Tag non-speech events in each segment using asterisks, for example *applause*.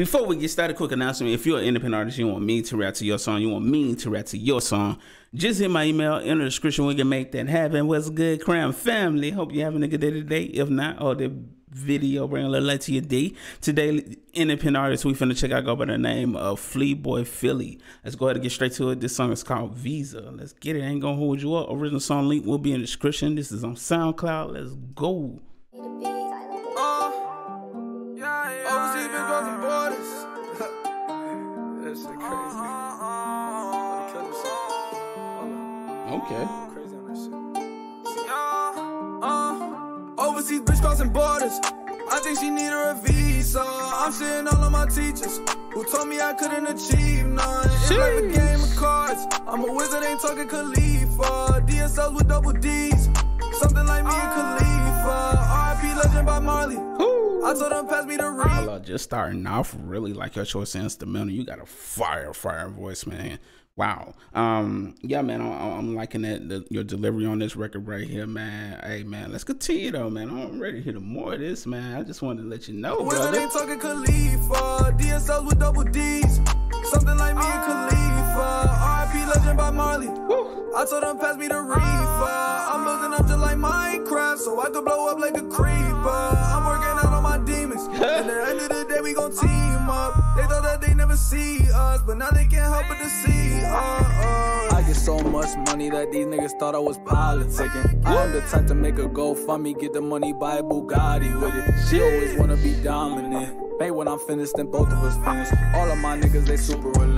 Before we get started, quick announcement. If you're an independent artist, you want me to rap to your song, you want me to rap to your song, just hit my email in the description. We can make that happen. What's good, Crown family? Hope you're having a good day today. If not, all the video bring a little light to your day. Today, independent artist, we finna check out go by the name of FleeBoyPhilly. Let's go ahead and get straight to it. This song is called Visa. Let's get it. Ain't gonna hold you up. Original song link will be in the description. This is on SoundCloud. Let's go. Okay. Crazy on that shit. Uh, overseas bitch crossing borders. I think she need a visa. I'm shitting all of my teachers who told me I couldn't achieve none. It's like a game of cards. I'm a wizard, ain't talking Khalifa. DSLs with double D's. Something like me and Khalifa. RIP legend Bob Marley. I told them pass me the ring. Just starting off really like your choice instrumental. You got a fire, fire voice, man. Wow. Um, yeah, man, I'm, I'm liking that the, your delivery on this record right here, man. Hey, man, let's continue though, man. I'm ready to hear more of this, man. I just wanted to let you know, Wizard brother. ain't talking Khalifa. DSLs with double D's. Something like me and Khalifa. RIP legend Bob Marley. I told them pass me the reefer. I'm building up just like Minecraft, so I could blow up like a creeper. My demons. *laughs* At the end of the day, we gon' team up. They thought that they never see us, but now they can't help but to see us. I get so much money that these niggas thought I was politicking. I am the type to make a GoFundMe, get the money, buy a Bugatti with it. She always wanna be dominant. Babe, when I'm finished, then both of us finished. All of my niggas, they super relentless.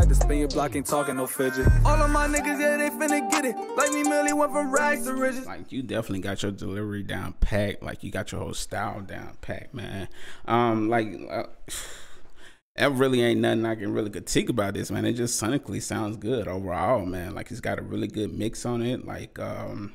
Type to spin your block, ain't talking no fidget. All of my niggas, yeah, they finna get it. Like me, Millie went from rags to riches. like you definitely got your delivery down packed like you got your whole style down packed man um like uh, *sighs* that really ain't nothing i can really critique about this man it just sonically sounds good overall man like it's got a really good mix on it like um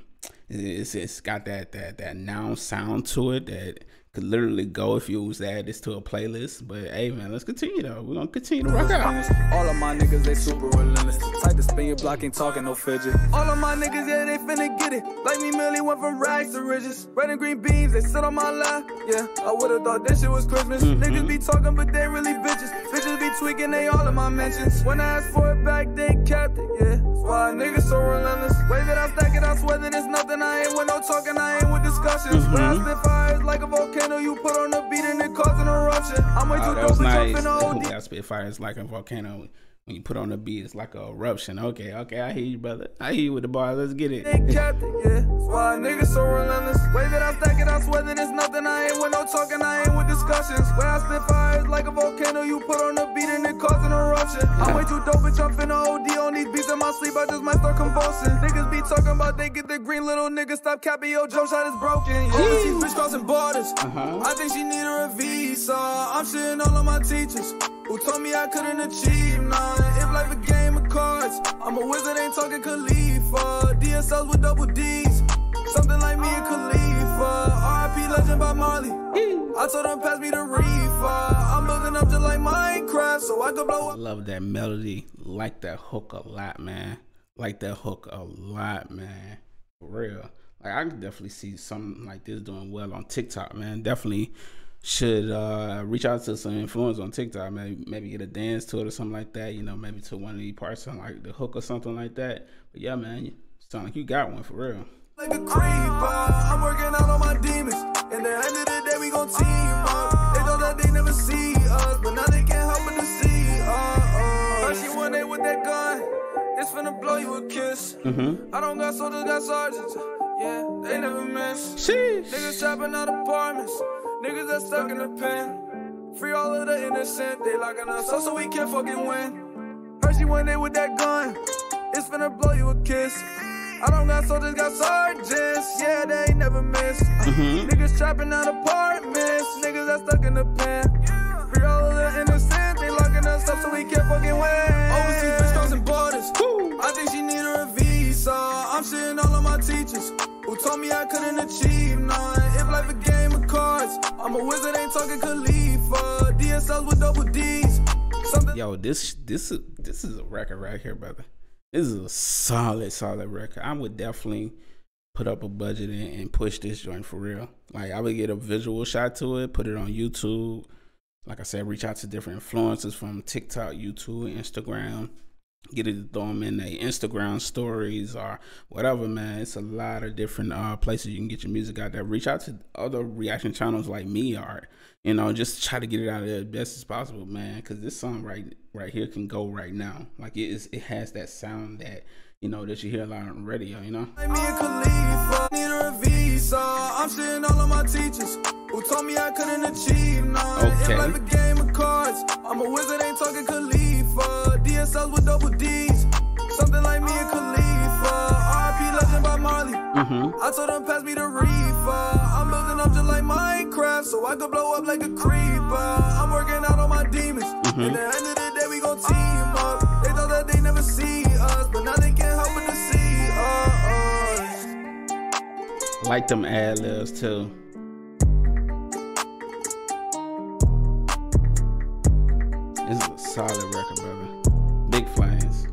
it's, it's got that that that noun sound to it that could literally go if you was to add this to a playlist but hey man let's continue though we're gonna continue to rock out All of my niggas, they super relentless. Type to spin your block, ain't talking no fidget. All of my niggas, yeah, they finna get it. Like me, Millie went from rags to riches. Red and green beans, they sit on my lap. Yeah, I would've thought this shit was Christmas. Mm-hmm. Niggas be talking, but they really bitches. Bitches be tweaking, they all in my mentions. When I asked for it back, they kept it. Yeah, that's why niggas so relentless. Way that I stack it, I swear that it's nothing. I ain't with no talking, I ain't with discussions. When I spit fire, it's like a volcano. You put on the beat and it cause an eruption. I'm way too dope was to jump nice. in OD. Yeah, Spitfire is like a volcano. When you put on the beat, it's like a eruption. Okay, okay, I hear you, brother. I hear you with the bar. Let's get it. They yeah. Why niggas so relentless. Way that I stack it, I swear that it's nothing. I ain't with no talking, I ain't with discussions. Where I spit fire is like a volcano. You put on the beat and it cause an eruption. I'm way too dope to jump in OD on these beats in my sleep. I just might start convulsing. Niggas be talking about they get the green little nigga. Stop capping, yo, jump shot is broken. Yeah. Overseas bitch crossing borders. Uh-huh. I think she need her a visa. I'm shitting all of my teachers. Who told me I couldn't achieve none? If life a game of cards, I'm a wizard, ain't talking Khalifa. DSLs with double D's, something like me and Khalifa. RIP legend Bob Marley. I told them pass me the reefer. I'm building up just like Minecraft, so I could blow up. Love that melody. Like that hook a lot, man. Like that hook a lot, man. For real. Like I can definitely see something like this doing well on TikTok, man. Definitely should uh reach out to some influencers on TikTok, maybe maybe get a dance to it or something like that, you know, maybe to one of these parts on like the hook or something like that. But yeah, man, sound like you got one for real. like finna blow you a kiss. I don't got soldiers, got sergeants. Yeah, they never miss. Sheesh. Niggas trapping out apartments. Niggas that stuck in the pen. Free all of the innocent. They locking us up so we can't fucking win. She one day with that gun. It's finna blow you a kiss. I don't got soldiers, got sergeants. Yeah, they ain't never miss. Mm-hmm. Niggas trapping out apartments. Niggas that stuck in the pen. Free all of the innocent. They locking us up so we can't fucking win. Told me I couldn't achieve none. If life a game of cards, I'm a wizard, ain't talking Khalifa. DSLs with double D's. Something Yo, this this is this is a record right here, brother. This is a solid, solid record. I would definitely put up a budget and, and push this joint for real. Like I would get a visual shot to it, put it on YouTube, like I said, reach out to different influencers from TikTok, YouTube, Instagram. Get it to throw them in their Instagram stories or whatever, man. It's a lot of different uh, places you can get your music out there. Reach out to other reaction channels like me or you know, just try to get it out there as best as possible, man. Because this song right right here can go right now. Like it is, it has that sound that you know that you hear a lot on the radio. You know. Like me and Khalifa, need a visa. I'm seeing all of my teachers who told me I couldn't achieve. Nah, Okay. If life a game of cards, I'm a wizard, ain't talking Khalifa. DSLs with double D's, something like me and Khalifa. RP legend Bob Marley. Mm-hmm. I told them pass me the reefer. I'm building up just like Minecraft, so I could blow up like a creeper. I'm working out on my demons. Mm-hmm. The end of the day, we gon' team up. They thought that they never see us, but now they can't help but to see us. Like them ad libs too. This is a solid record, brother. Big flames.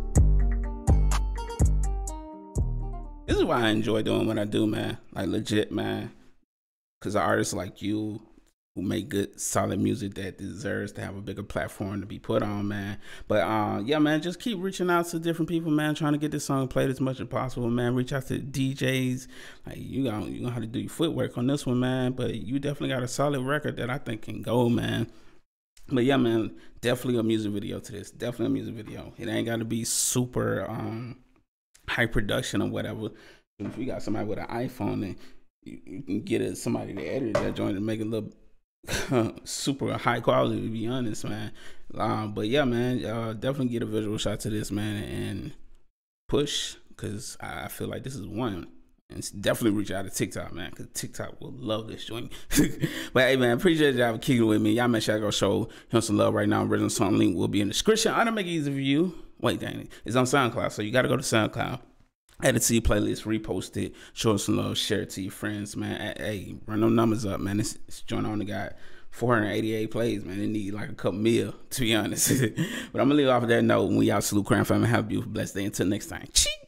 This is why I enjoy doing what I do, man. Like legit, man. Cause artists like you who make good solid music that deserves to have a bigger platform to be put on, man. But uh yeah, man, just keep reaching out to different people, man, trying to get this song played as much as possible, man. Reach out to DJs. Like you got you gonna have to do your footwork on this one, man. But you definitely got a solid record that I think can go, man. But yeah, man, definitely a music video to this. Definitely a music video. It ain't gotta be super um high production or whatever. If you got somebody with an iPhone, and you, you can get it, somebody to edit that joint and make it look *laughs* super high quality. To be honest, man. Um, but yeah, man, uh, definitely get a visual shot to this, man, and push because I feel like this is one. And definitely reach out to TikTok, man, because TikTok will love this joint. *laughs* but hey, man, appreciate y'all kicking with me. Y'all make sure I go show him some love right now. Original song link will be in the description. I don't make it easy for you. Wait, dang it. It's on SoundCloud, so you got to go to SoundCloud. Add it to your playlist, repost it, show some love, share it to your friends, man. Hey, run them numbers up, man. This, this joint only got 488 plays, man. They need like a couple meal, to be honest. *laughs* but I'm gonna leave off of that note. When y'all salute Crown Family, have a beautiful, blessed day. Until next time. Cheers.